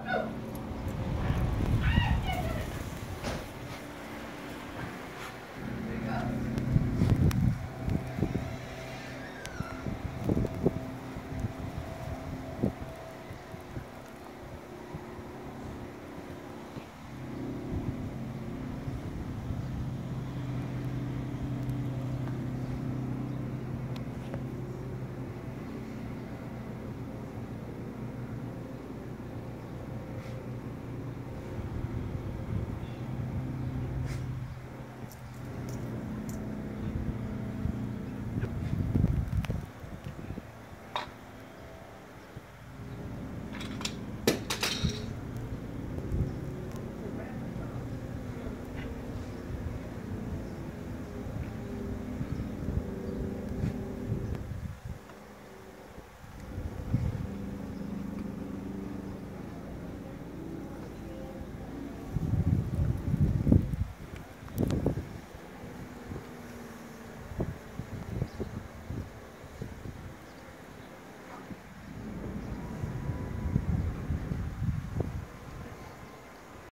No.